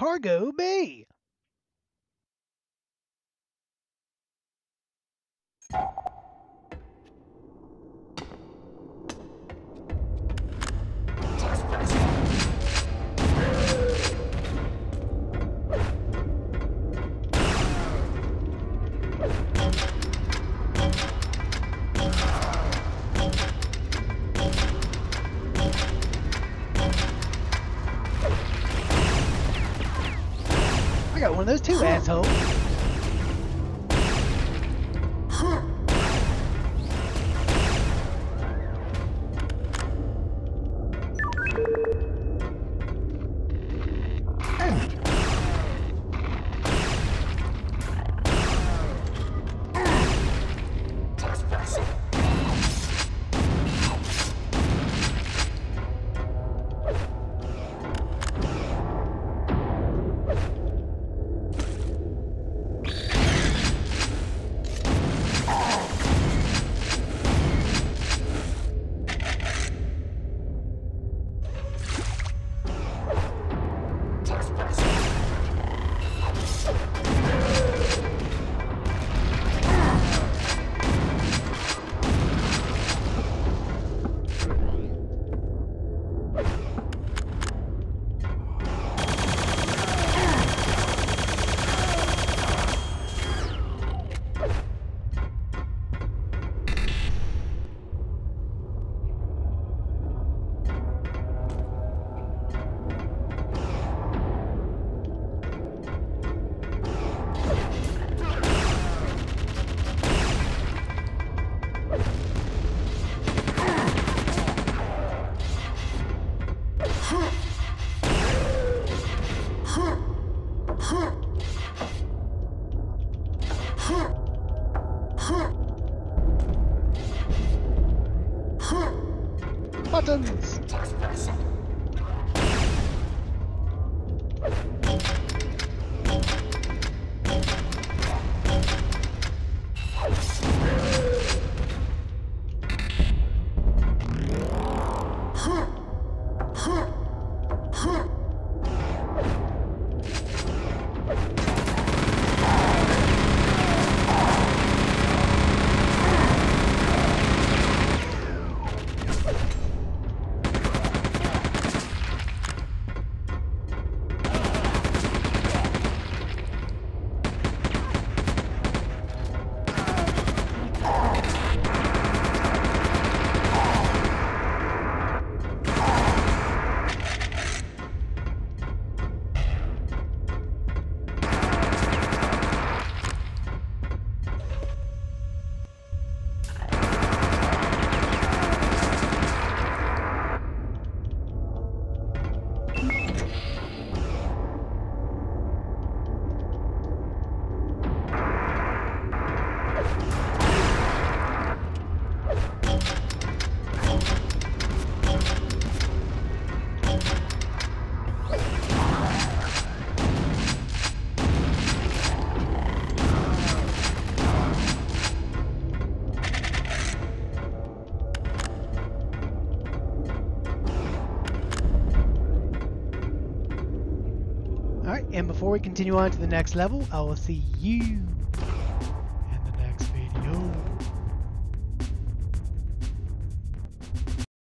cargo bay. I got one of those too, asshole. Buttons! Alright, and before we continue on to the next level, I will see you in the next video.